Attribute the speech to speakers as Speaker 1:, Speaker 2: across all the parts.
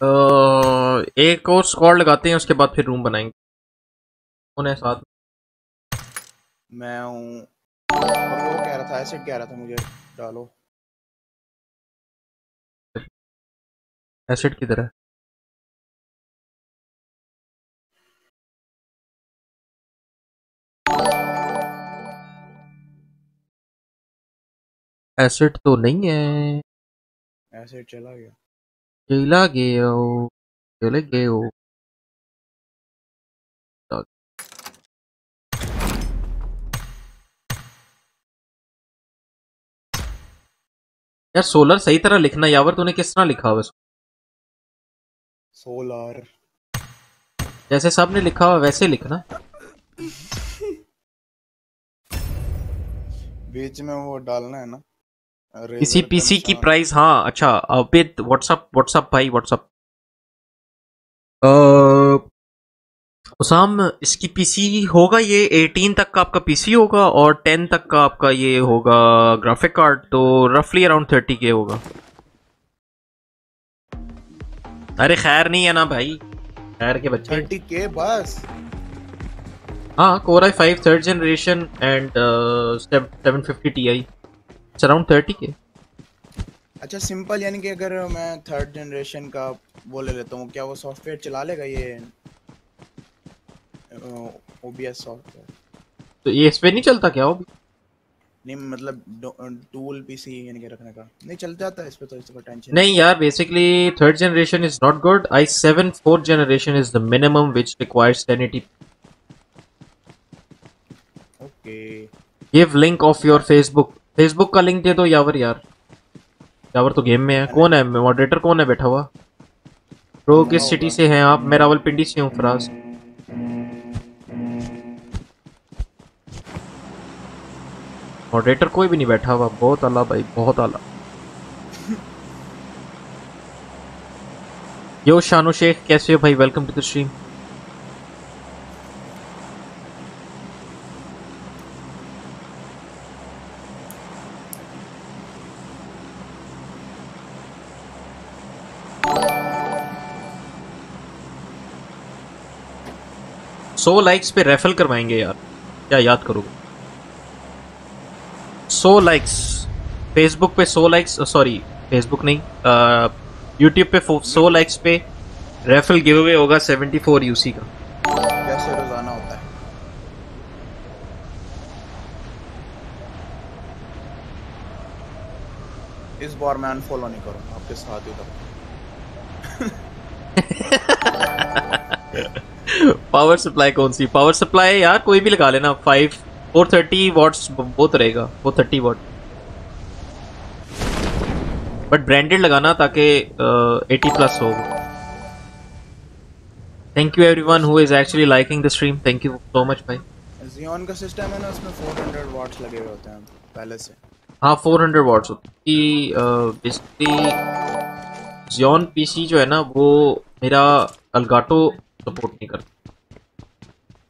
Speaker 1: अ, एक और स्क्वाड लगाते हैं उसके बाद फिर रूम बनाएँगे। कौन है साथ? में?
Speaker 2: मैं हूँ। वो कह रहा था एसिड कह रहा था मुझे डालो।
Speaker 1: एसिड किधर है? एसिड तो नहीं है।
Speaker 2: एसिड चला गया।
Speaker 1: चले गए यार सोलर सही तरह लिखना यावर तूने किस तरह लिखा हुआ
Speaker 2: सोलर
Speaker 1: जैसे सबने लिखा हुआ वैसे लिखना
Speaker 2: बीच में वो डालना है ना
Speaker 1: किसी पीसी
Speaker 2: की
Speaker 1: प्राइस हाँ अच्छा अबे व्हाट्सअप व्हाट्सअप भाई व्हाट्सअप उसाम इसकी पीसी होगा ये 18 तक का आपका पीसी होगा और 10 तक का आपका ये होगा ग्राफिक कार्ड तो रफली अराउंड 30 के होगा। अरे खैर नहीं है ना भाई खैर के बच्चे।
Speaker 2: 30 के बस।
Speaker 1: हाँ core i five third generation and seven fifty T I. It's around thirty K
Speaker 2: अच्छा सिंपल यानी कि अगर मैं थर्ड जनरेशन का वो ले लेता हूँ क्या वो सॉफ्टवेयर चला लेगा ये? ओबीएस सॉफ्टवेयर
Speaker 1: तो ये इस पे नहीं चलता क्या वो
Speaker 2: नहीं मतलब टूल पीसी यानी कि रखने का। नहीं चल जाता है इस पे तो इसका टेंशन
Speaker 1: नहीं यार basically third generation is not good i seven fourth generation is the minimum which requires 1080
Speaker 2: okay
Speaker 1: give link of your Facebook Facebook का लिंक दे दो यावर यार। यावर तो गेम में है। कौन है? मॉडरेटर कौन है बैठा हुआ? प्रो किस सिटी से हैं आप? मैं रावलपिंडी से हूँ फराज। मॉडरेटर कोई भी नहीं बैठा हुआ। बहुत आला भाई बहुत आला। यो शानो शेख कैसे हो भाई? वेलकम टू द स्ट्रीम सौ लाइक्स पे रेफल करवाएँगे यार। क्या याद करोगे? सौ लाइक्स फेसबुक पे सौ लाइक्स सॉरी फेसबुक नहीं यूट्यूब पे सौ लाइक्स पे रेफल गिव अवे होगा 74 यूसी का।
Speaker 2: कैसे रोज़ाना होता है? इस बार मैं अनफॉलो नहीं करूँगा आपके साथ ही
Speaker 1: पावर सप्लाई कौन सी? पावर सप्लाई यार कोई भी लगा लेना। फाइव फोर थर्टी वॉट्स बहुत रहेगा। Four thirty watt but branded लगाना ताकि एटी प्लस हो। Thank you everyone who is actually liking the stream thank you so much भाई
Speaker 2: जियोन का सिस्टम है ना उसमें 400 वाट्स लगे हुए होते हैं पहले से।
Speaker 1: हाँ 400 वॉट्स होती बेसिकली जियोन पीसी जो है ना वो मेरा अलगाटो सपोर्ट नहीं करता।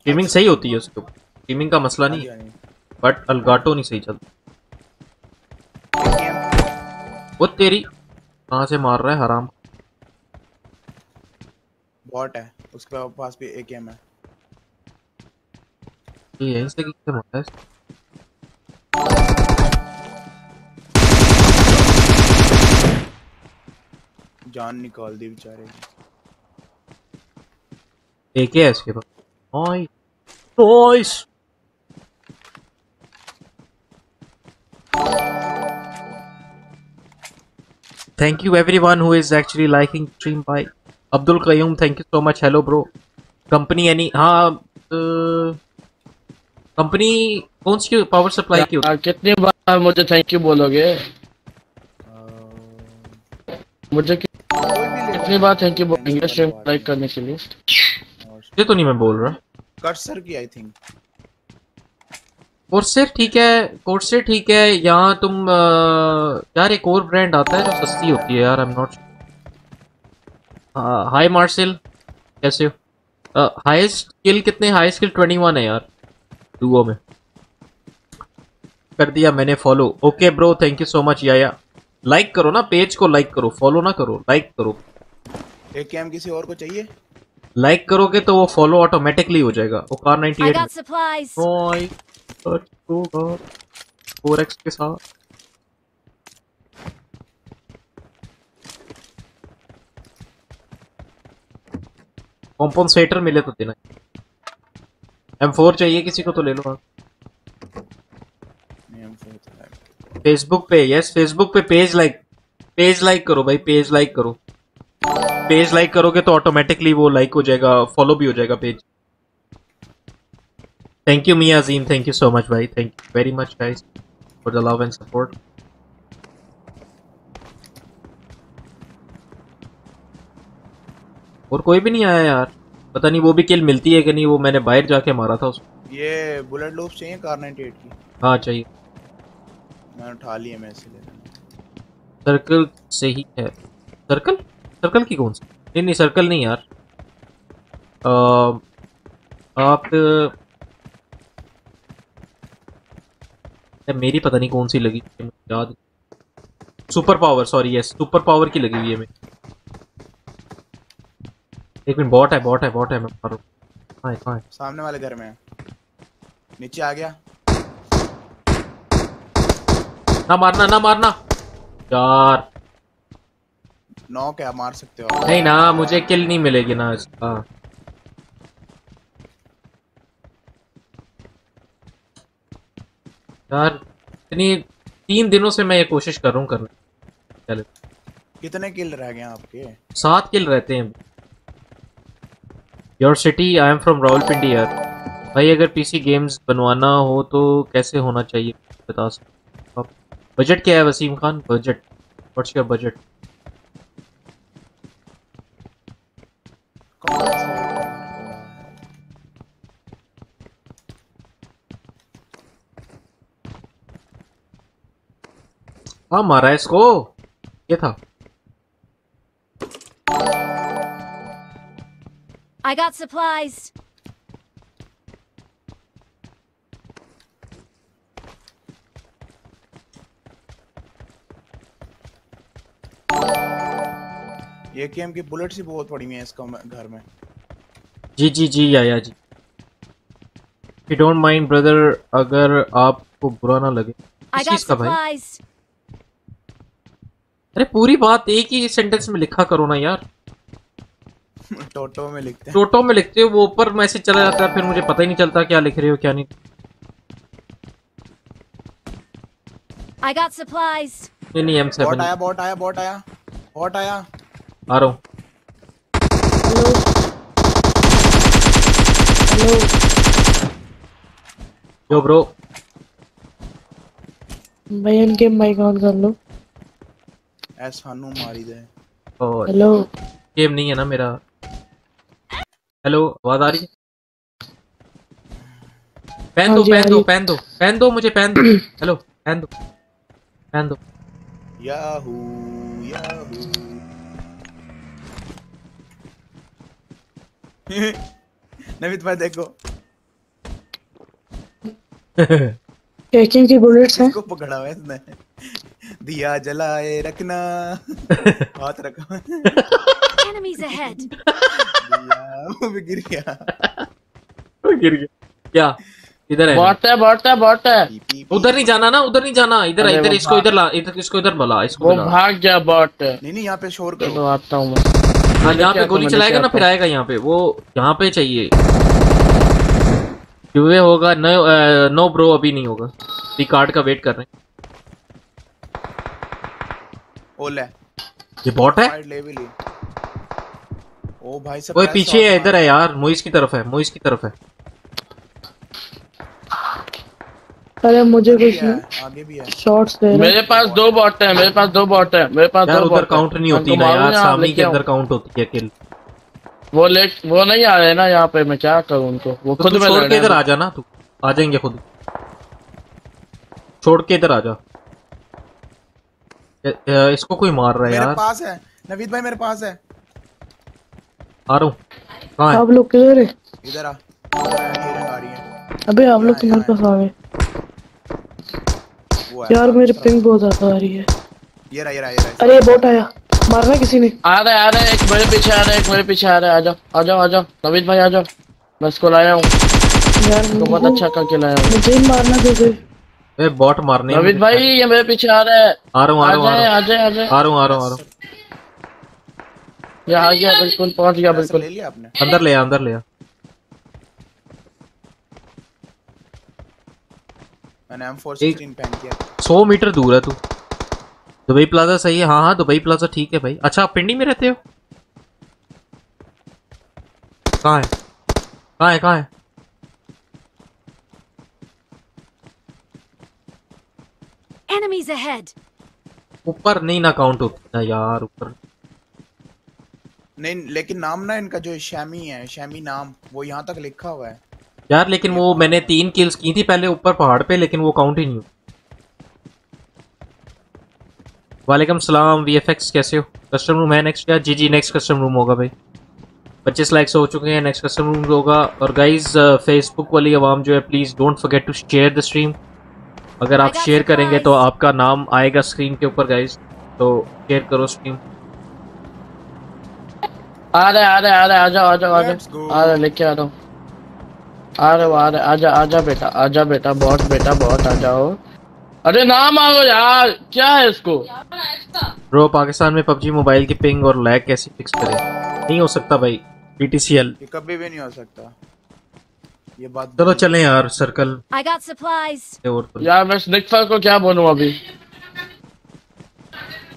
Speaker 1: स्ट्रीमिंग सही होती है उसके ऊपर। स्ट्रीमिंग का मसला नहीं
Speaker 2: हाँ।
Speaker 1: है बट अलगाटो नहीं सही चलता। वो तेरी कहाँ से मार रहा है? हराम।
Speaker 2: बॉट है। उसके पास भी एकेएम है।
Speaker 1: ये यहीं से किससे मारा है?
Speaker 2: जान निकाल दी बेचारे।
Speaker 1: एक है इसके पास। Nice nice Thank you everyone who is actually liking stream by Abdul Qayyum. Thank you so much. Hello bro. Company any हाँ कंपनी कौन सी पावर सप्लाई की
Speaker 3: कितनी बार मुझे थैंक यू बोलोगे मुझे कितनी बार थैंक यू बोलेंगे स्ट्रीम लाइक करने के लिए
Speaker 1: ये तो नहीं मैं बोल रहा
Speaker 2: कर्सर की आई थिंक
Speaker 1: कोर्सेर ठीक है कोर्सेर ठीक है यहाँ तुम यार एक और ब्रांड आता है जो सस्ती होती है यार I am not hi Marshal कैसे हो? हाईएस्ट स्किल कितने हाई स्किल 21 है यार डुओ में। कर दिया मैंने follow okay bro thank you so much yeah yeah like करो ना पेज को लाइक करो फॉलो ना करो लाइक करो।
Speaker 2: एक कैम किसी और को चाहिए?
Speaker 1: लाइक करोगे तो वो फॉलो ऑटोमेटिकली हो जाएगा। वो कार
Speaker 4: I
Speaker 1: 98
Speaker 4: got supplies.
Speaker 1: में 4x के साथ। कॉम्पनसेटर मिले तो देना। M4 चाहिए किसी को तो ले लो आप।
Speaker 2: फिर तो।
Speaker 1: फेसबुक पे यस फेसबुक पे पेज लाइक पेज लाइक करो भाई पेज लाइक करो। पेज लाइक करोगे तो ऑटोमेटिकली वो लाइक हो जाएगा फॉलो भी हो जाएगा page thank you Mian Azeem thank you so much भाई thank you very much guys for the love and support और कोई भी नहीं आया यार। पता नहीं वो भी किल मिलती है कि नहीं वो मैंने बाहर जाके मारा था उसको
Speaker 2: ये बुलेट लूप चाहिए कार 98 की?
Speaker 1: हाँ चाहिए।
Speaker 2: मैंने उठा लिया मैं इसलिए
Speaker 1: सर्कल से ही है। सर्कल सर्कल की कौन सी? नहीं नहीं सर्कल नहीं यार। अ, आप यार मेरी पता नहीं कौन सी लगी याद super power sorry yes super power की लगी हुई है मेरी। एक मिनट बॉट है बॉट है बॉट है मैं मारूं है है।
Speaker 2: सामने वाले घर में। नीचे आ गया।
Speaker 1: ना मारना ना मारना। यार।
Speaker 2: नौ क्या मार सकते हो?
Speaker 1: नहीं ना मुझे किल नहीं मिलेगी ना इसका यार इतनी तीन दिनों से मैं ये कोशिश कर रहा हूँ करने चलो।
Speaker 2: कितने किल रह गए आपके?
Speaker 1: सात किल रहते हैं। Your city I am from Rawalpindi यार। भाई अगर पीसी गेम्स बनवाना हो तो कैसे होना चाहिए? बता सकते बजट क्या है Wasim Khan? Budget what's
Speaker 2: your budget
Speaker 1: हाँ मारा है इसको ये था
Speaker 4: I got supplies.
Speaker 2: ये गेम की बुलेट्स ही बहुत पड़ी हुई हैं इसका घर में।
Speaker 1: जी जी जी याया जी। यू डोंट माइंड ब्रदर अगर आपको बुरा ना लगे किस चीज़ का भाई? अरे पूरी बात एक ही सेंटेंस में लिखा करो ना यार।
Speaker 2: टोटो में लिखते हैं।
Speaker 1: टोटो में लिखते हो वो ऊपर मैसेज चला जाता है फिर मुझे पता ही नहीं चलता क्या लिख रहे हो क्या नहीं।
Speaker 4: I got supplies.
Speaker 1: नहीं नहीं एम
Speaker 2: बॉट आया बॉट आया बॉट आया बॉट आया।
Speaker 1: आ रहा हूँ। जो ब्रो
Speaker 3: भाई इनके माइक ऑन कर लो।
Speaker 2: ऐ सानू मारी दे।
Speaker 1: और
Speaker 3: हेलो
Speaker 1: गेम नहीं है ना मेरा। हेलो आवाज़ आ रही है? पहन
Speaker 3: हाँ
Speaker 1: दो पहन दो पहन दो। पहन दो मुझे पहन दो। हेलो पहन दो। पहन दो।
Speaker 2: याहू याहू नवित भाई देखो।
Speaker 3: की बुलेट्स हैं।
Speaker 2: इसको पकड़ा हुआ है इसने। दिया जलाए रखना। हाथ रखा।
Speaker 4: एनिमीज अहेड
Speaker 2: दिया वो भी गिर गया।
Speaker 1: गिर गया। क्या? इधर है।
Speaker 3: बॉट है बॉट है बॉट है।
Speaker 1: उधर नहीं जाना ना उधर नहीं जाना इधर इधर इसको इधर ला इधर इसको इधर बुला इसको
Speaker 3: वो भाग गया बॉट
Speaker 2: नहीं नहीं यहाँ पे शोर
Speaker 3: चलो
Speaker 2: करो।
Speaker 3: आता हूँ मैं।
Speaker 1: हाँ यहाँ पे गोली चलाएगा ना फिर आएगा यहाँ पे वो यहाँ पे चाहिए। यूए होगा नो नो ब्रो अभी नहीं होगा। कार्ड का वेट कर रहे हैं।
Speaker 2: ओ ले
Speaker 1: ये बॉट है?
Speaker 2: फाइट ले भी ली ओ भाई सब
Speaker 1: वो पीछे है इधर है यार मोइस की तरफ़ है मोइस की तरफ़ है।
Speaker 3: अरे मुझे कुछ नहीं
Speaker 2: है आगे भी है।
Speaker 3: शॉर्ट्स दे
Speaker 5: मेरे पास दो बॉट है मेरे पास दो बॉट है मेरे पास दो बॉट
Speaker 1: काउंट नहीं होती ना यार सामने के अंदर काउंट होती है किल
Speaker 5: वो ले वो नहीं आ रहे ना यहाँ पे मैं क्या करूँ उनको? वो
Speaker 1: तो
Speaker 5: खुद में
Speaker 1: छोड़
Speaker 5: लड़
Speaker 1: के इधर आ जा ना तू आ जाएँगे खुद। छोड़ के इधर आ जा। इसको कोई मार रहा है
Speaker 2: मेरे
Speaker 1: यार।
Speaker 2: पास है। नवीद भाई मेरे पास है।
Speaker 1: आ रहा हूँ। कहाँ है?
Speaker 3: आप लोग किधर है?
Speaker 2: इधर आ। हिरन आ रही है।
Speaker 3: अबे आप लोग तुम्हारे पास आ गए।
Speaker 2: है
Speaker 3: यार मेरे पिंग बहुत ज़्यादा आ रही है
Speaker 2: ये रहा ये रहा ये रहा
Speaker 3: अरे बोट आया मारना किसी ने
Speaker 5: आ रहे आ रहे एक मेरे पीछे आ रहे एक मेरे पीछे आ रहे आ जाओ आ जाओ आ जाओ नवीद भाई आ जाओ मैं इसको लाया हूँ
Speaker 3: यार
Speaker 5: तो बहुत अच्छा करके लाया हूँ
Speaker 3: मुझे ही मारना दे दे
Speaker 1: ए बॉट मारने हैं
Speaker 5: नवीद भाई ये मेरे पीछे आ रहा है
Speaker 1: आ रहा हूँ आ
Speaker 5: आ
Speaker 1: रहा हूँ आ
Speaker 5: जाए आ जाए आ जाए
Speaker 1: हूँ आ रहा हूँ आ रहा हूँ आ रहा हूँ
Speaker 5: ये आ गया बिल्कुल पहुँच गया बिल्कुल
Speaker 2: ले लिया आपने
Speaker 1: अंदर ले आ अंदर ले
Speaker 2: मैंने M416 पहन किया
Speaker 1: सौ मीटर दूर है तू। दुबई प्लाजा सही है। हाँ हाँ दुबई प्लाजा ठीक है भाई। अच्छा आप पिंडी में रहते हो? कहाँ है? कहाँ है कहाँ है?
Speaker 4: Enemies ahead.
Speaker 1: ऊपर नहीं ना काउंट होता यार ऊपर।
Speaker 2: नहीं लेकिन नाम ना इनका जो शैमी है शैमी नाम वो यहाँ तक लिखा हुआ है।
Speaker 1: यार लेकिन वो मैंने तीन किल्स की थी पहले ऊपर पहाड़ पे लेकिन वो काउंट ही नहीं वालेकुम सलाम वीएफएक्स कैसे हो? कस्टम रूम है नेक्स्ट या जी जी नेक्स्ट कस्टम रूम होगा भाई। पच्चीस लाइक्स हो चुके हैं नेक्स्ट कस्टम रूम होगा। और गाइज़ फेसबुक वाली आवाम जो है please don't forget to share the stream अगर आप शेयर करेंगे तो आपका नाम आएगा स्क्रीन के ऊपर गाइज़ तो शेयर करो स्ट्रीम
Speaker 5: आ रहे आ रहे आ रहे आ जाओ आ जाओ आ जाओ. आ रहे लेके आ रहा हूँ। आ रहे वो आ रहे आजा आजा बेटा आजा बेटा बहुत बेटा बहुत आ जाओ अरे नाम आ गो यार क्या है इसको?
Speaker 1: ब्रो पाकिस्तान में पबजी मोबाइल की पिंग और लैग कैसे फिक्स करें? नहीं हो सकता भाई पीटीसीएल
Speaker 2: ये कभी भी नहीं हो सकता। ये बात
Speaker 1: चलो चलें यार सर्कल
Speaker 4: I got supplies.
Speaker 1: से और तो-
Speaker 5: यार मैं निकफर को क्या बोलूँ अभी?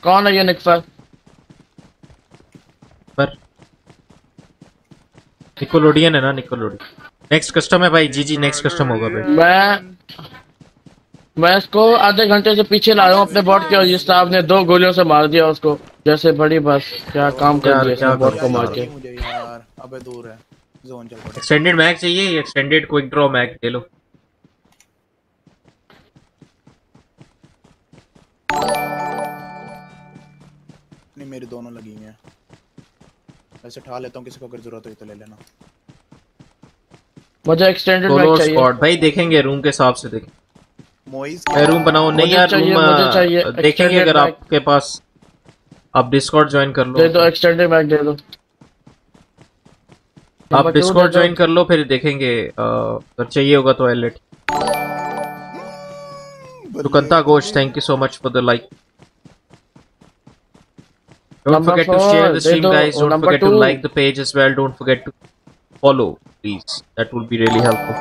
Speaker 5: कौन है ये निकफर
Speaker 1: पर निकोलोडियन है ना निकोलोडियन नेक्स्ट कस्टम है भाई जी जी नेक्स्ट कस्टम होगा भाई।
Speaker 5: मैं मैं इसको आधे घंटे से पीछे ला रहा हूँ अपने बॉट के और इस साहब ने दो गोलियों से मार दिया उसको। जैसे बड़ी बस क्या काम कर दिया इसने बॉट को मार के।
Speaker 2: अबे दूर है जोन चल पड़ा।
Speaker 1: एक्सटेंडेड मैग चाहिए एक्सटेंडेड क्विक ड्रॉ मैग ले लो।
Speaker 2: नहीं मेरी दोनों लगी हुई हैं। वैसे उठा लेता हूँ किसी को अगर ज़रूरत हुई तो ले लेना।
Speaker 5: मुझे एक्सटेंडेड बैग चाहिए।
Speaker 1: स्क्वाड भाई देखेंगे रूम के हिसाब से देखें।
Speaker 2: मोइज
Speaker 1: ए, रूम बनाओ नहीं यार रूम
Speaker 5: मुझे चाहिए,
Speaker 1: देखेंगे अगर आपके पास आप डिस्कॉर्ड ज्वाइन कर
Speaker 5: लो। दे
Speaker 1: दो
Speaker 5: एक्सटेंडेड बैग दे दो।
Speaker 1: आप डिस्कॉर्ड ज्वाइन कर लो फिर देखेंगे अगर चाहिए होगा तो एलेट दुकंता Ghosh thank you so much for the like Don't
Speaker 5: Number
Speaker 1: forget to
Speaker 5: four,
Speaker 1: share the
Speaker 5: they
Speaker 1: stream,
Speaker 5: do-
Speaker 1: guys. Don't
Speaker 5: number
Speaker 1: forget to
Speaker 5: two.
Speaker 1: like the page as well. Don't forget to follow, please. That will be really helpful.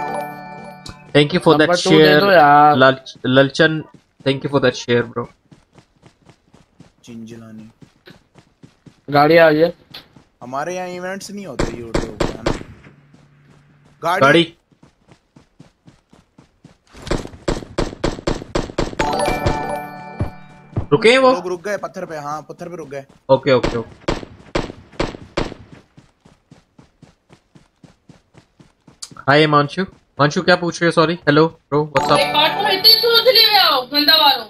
Speaker 1: Thank you for
Speaker 5: Number
Speaker 1: that share, Lal- Lalchan. Thank you for that share, bro.
Speaker 2: चिंजलानी
Speaker 5: गाड़ी आ गई है
Speaker 2: हमारे यहाँ events नहीं होते YouTube पे है ना गाड़ी,
Speaker 1: गाड़ी रुके हैं वो
Speaker 2: लोग रुक गए पत्थर पे हाँ पत्थर पे रुक गए
Speaker 1: okay okay okay hi Manshu Manshu क्या पूछ रहे हो? सॉरी हेलो ब्रो व्हाट्सअप
Speaker 6: पाठ माहिती शोधली व्याव गंधावारो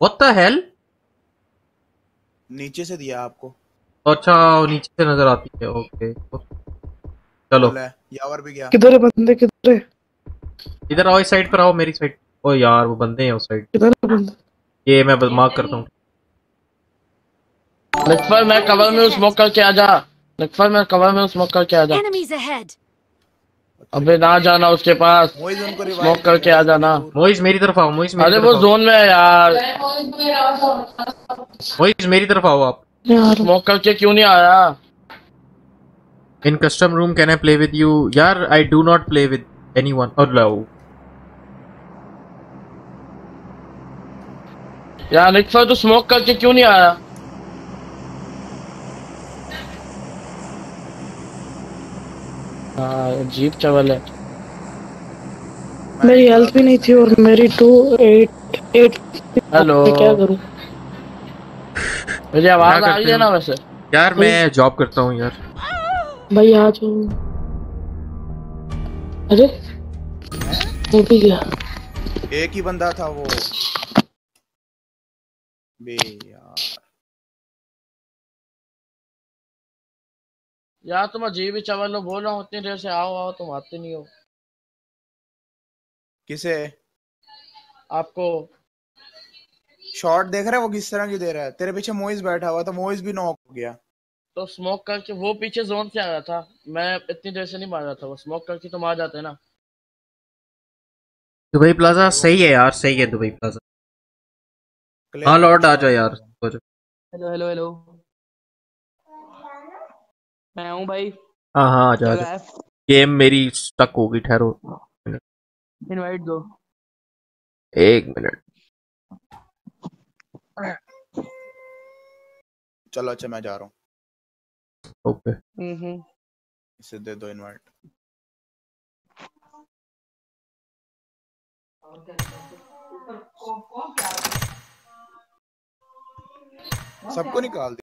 Speaker 1: व्हाट द हेल
Speaker 2: नीचे से दिया आपको।
Speaker 1: अच्छा वो नीचे से नज़र आती है। ओके चलो।
Speaker 2: यावर भी गया।
Speaker 3: किधर है बंदे किधर है?
Speaker 1: इधर आओ इस साइड पर आओ मेरी साइड ओ यार वो बंदे हैं उस साइड
Speaker 3: किधर है बंदे?
Speaker 1: ये मैं बस मार्क करता हूँ।
Speaker 5: निकफर मैं कवर में स्मोक करके आ जा। निकफर मैं कवर में स्मोक करके आ जा. अबे ना जाना उसके पास।
Speaker 2: मोइज उनको रिवाइव
Speaker 5: स्मोक करके आ जाना।
Speaker 1: मोइज मेरी तरफ़ आओ मोइज
Speaker 5: अरे वो जोन में है यार।
Speaker 1: मोइज मेरी तरफ़ आओ आप।
Speaker 5: स्मोक करके क्यों नहीं आया?
Speaker 1: In custom room can I play with you यार I do not play with anyone और लो
Speaker 5: यार निकफर तू स्मोक करके क्यों नहीं आया? हाँ जीप चवल है।
Speaker 3: मेरी हेल्थ भी नहीं थी और मेरी टू एट एट
Speaker 5: हेलो
Speaker 3: क्या करूँ?
Speaker 5: मुझे आवाज़ आ रही है ना वैसे?
Speaker 1: यार मैं जॉब करता हूँ यार।
Speaker 3: भाई आ जाओ अरे वो भी गया।
Speaker 2: एक ही बंदा था वो। बे यार।
Speaker 5: यार तुम अजीब ही चवल हो बोल रहा हूँ उतनी देर से आओ आओ तुम आते नहीं हो।
Speaker 2: किसे?
Speaker 5: आपको।
Speaker 2: शॉट देख रहा है वो किस तरह की दे रहा है? तेरे पीछे मोइस बैठा हुआ था मोइस भी नॉक हो गया।
Speaker 5: तो स्मोक करके वो पीछे जोन से आ रहा था। मैं इतनी देर से नहीं मार रहा था वो स्मोक करके तो मार जाते ना।
Speaker 1: दुबई प्लाजा सही है यार सही है दुबई प्लाजा हाँ लॉर्ड आ जाओ यार
Speaker 7: हेलो हेलो हेलो मैं हूँ भाई।
Speaker 1: हाँ हाँ आ जाओ आ गेम मेरी स्टक होगी ठहरो।
Speaker 7: इनवाइट दो।
Speaker 1: एक मिनट।
Speaker 2: चलो अच्छा मैं जा रहा हूँ।
Speaker 1: ओके।
Speaker 7: हम्म
Speaker 2: इसे दे दो इनवाइट सबको निकाल